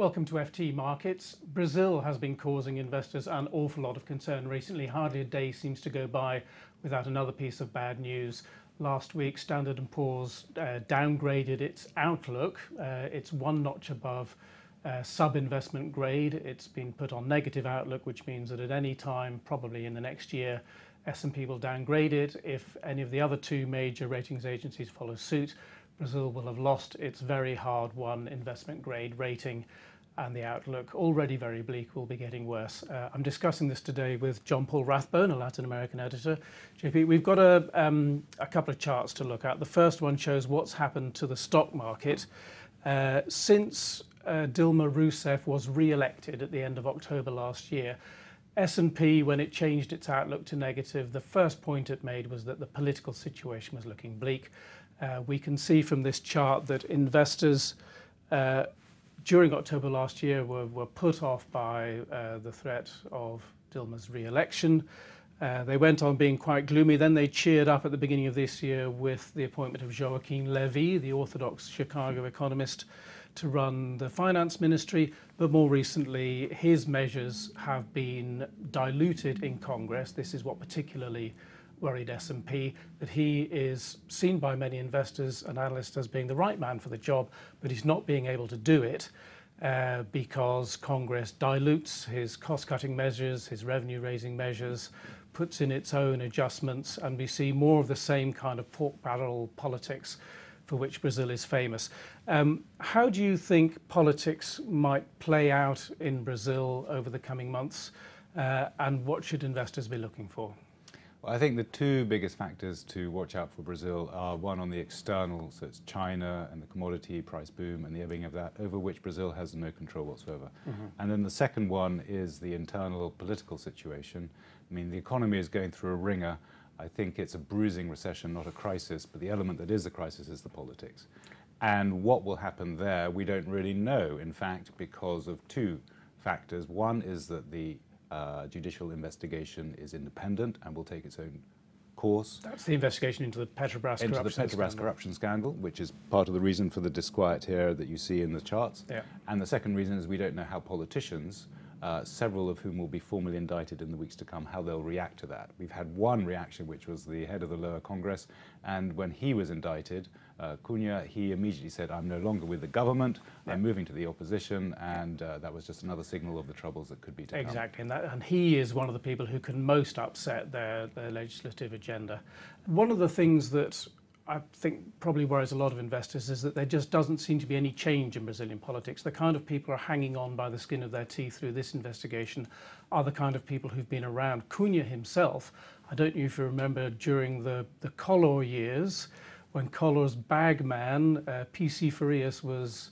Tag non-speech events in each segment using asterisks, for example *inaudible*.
Welcome to FT Markets. Brazil has been causing investors an awful lot of concern recently. Hardly a day seems to go by without another piece of bad news. Last week, Standard & Poor's uh, downgraded its outlook. Uh, it's one notch above uh, sub-investment grade. It's been put on negative outlook, which means that at any time, probably in the next year, S&P will downgrade it. If any of the other two major ratings agencies follow suit, Brazil will have lost its very hard won investment grade rating and the outlook, already very bleak, will be getting worse. Uh, I'm discussing this today with John Paul Rathbone, a Latin American editor. JP, we've got a, um, a couple of charts to look at. The first one shows what's happened to the stock market uh, since uh, Dilma Rousseff was re-elected at the end of October last year. S&P, when it changed its outlook to negative, the first point it made was that the political situation was looking bleak. Uh, we can see from this chart that investors uh, during October last year were, put off by uh, the threat of Dilma's re-election. They went on being quite gloomy. Then they cheered up at the beginning of this year with the appointment of Joaquim Levy, the orthodox Chicago economist, to run the finance ministry. But more recently, his measures have been diluted in Congress. This is what particularly worried S&P that he is seen by many investors and analysts as being the right man for the job, but he's not being able to do it uh, because Congress dilutes his cost-cutting measures, his revenue-raising measures, puts in its own adjustments, and we see more of the same kind of pork barrel politics for which Brazil is famous. Um, how do you think politics might play out in Brazil over the coming months, uh, and what should investors be looking for? Well, I think the two biggest factors to watch out for Brazil are one on the external, so it's China and the commodity price boom and the ebbing of that, over which Brazil has no control whatsoever. Mm -hmm. And then the second one is the internal political situation. I mean, the economy is going through a wringer. I think it's a bruising recession, not a crisis, but the element that is a crisis is the politics. And what will happen there, we don't really know, in fact, because of two factors. One is that the uh, judicial investigation is independent and will take its own course. That's the investigation into the Petrobras into corruption the Petrobras scandal. corruption scandal, which is part of the reason for the disquiet here that you see in the charts. Yeah. And the second reason is we don't know how politicians uh, several of whom will be formally indicted in the weeks to come, how they'll react to that. We've had one reaction, which was the head of the lower Congress, and when he was indicted, uh, Cunha, he immediately said, I'm no longer with the government, yeah. I'm moving to the opposition, and uh, that was just another signal of the troubles that could be to Exactly, and, that, and, he is one of the people who can most upset their, their legislative agenda. One of the things that I think probably worries a lot of investors is that there just doesn't seem to be any change in Brazilian politics. The kind of people are hanging on by the skin of their teeth through this investigation are the kind of people who've been around. Cunha himself, I don't know if you remember during the, the Collor years, when Collor's bagman, uh, PC Farias, was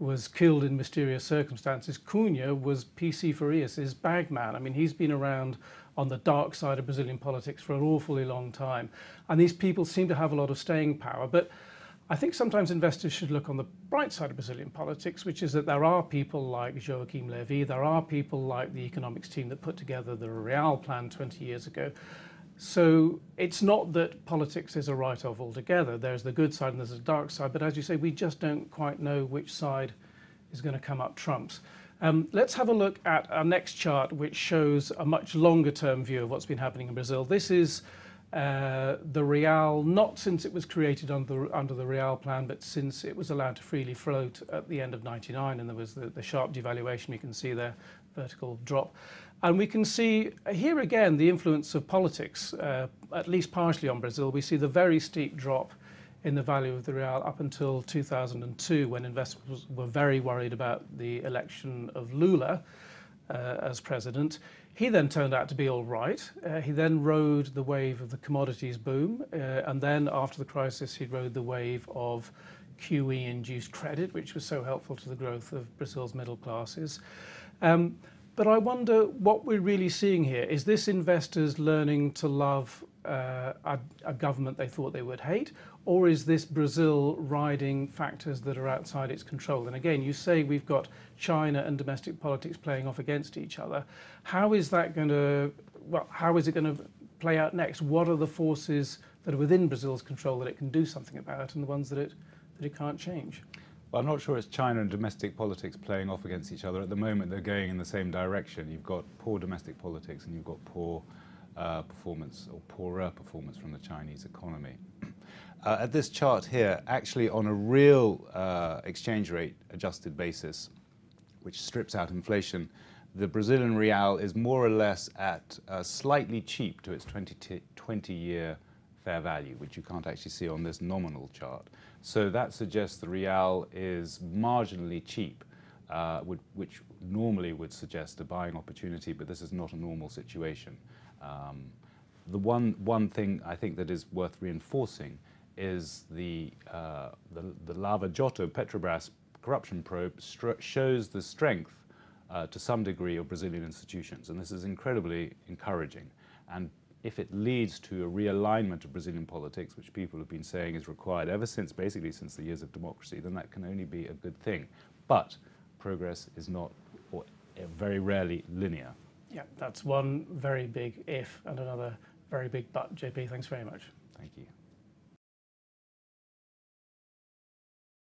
was killed in mysterious circumstances. Cunha was PC Farias's bagman. I mean, he's been around on the dark side of Brazilian politics for an awfully long time. And these people seem to have a lot of staying power. But I think sometimes investors should look on the bright side of Brazilian politics, which is that there are people like Joaquim Levy, there are people like the economics team that put together the Real plan 20 years ago. So it's not that politics is a write-off altogether. There's the good side and there's the dark side, but as you say, we just don't quite know which side is going to come up trumps. Um, let's have a look at our next chart, which shows a much longer term view of what's been happening in Brazil. This is uh, the real, not since it was created under, under the real plan, but since it was allowed to freely float at the end of 99 and there was the, the sharp devaluation, you can see there, vertical drop. And we can see here again the influence of politics, uh, at least partially on Brazil. We see the very steep drop in the value of the real up until 2002 when investors were very worried about the election of Lula uh, as president. He then turned out to be all right. Uh, he then rode the wave of the commodities boom, uh, and then after the crisis, he rode the wave of QE-induced credit, which was so helpful to the growth of Brazil's middle classes. Um, but I wonder what we're really seeing here. Is this investors learning to love uh, a, a, government they thought they would hate? Or is this Brazil riding factors that are outside its control? And again, you say we've got China and domestic politics playing off against each other. How is that going to, well, how is it going to play out next? What are the forces that are within Brazil's control that it can do something about and the ones that it, that it can't change? Well, I'm not sure it's China and domestic politics playing off against each other. At the moment, they're going in the same direction. You've got poor domestic politics and you've got poor uh, performance or poorer performance from the Chinese economy. *clears throat* Uh, at this chart here, actually on a real uh, exchange rate adjusted basis, which strips out inflation, the Brazilian real is more or less at uh, slightly cheap to its 20, 20 year fair value, which you can't actually see on this nominal chart. So that suggests the real is marginally cheap, uh, would, which normally would suggest a buying opportunity, but this is not a normal situation. Um, the one, one thing I think that is worth reinforcing is the, uh, the, the Lava Jato Petrobras corruption probe shows the strength uh, to some degree of Brazilian institutions, and this is incredibly encouraging. And if it leads to a realignment of Brazilian politics, which people have been saying is required ever since, basically since the years of democracy, then that can only be a good thing. But progress is not, or very rarely, linear. Yeah, that's one very big if and another very big but. JP, thanks very much. Thank you.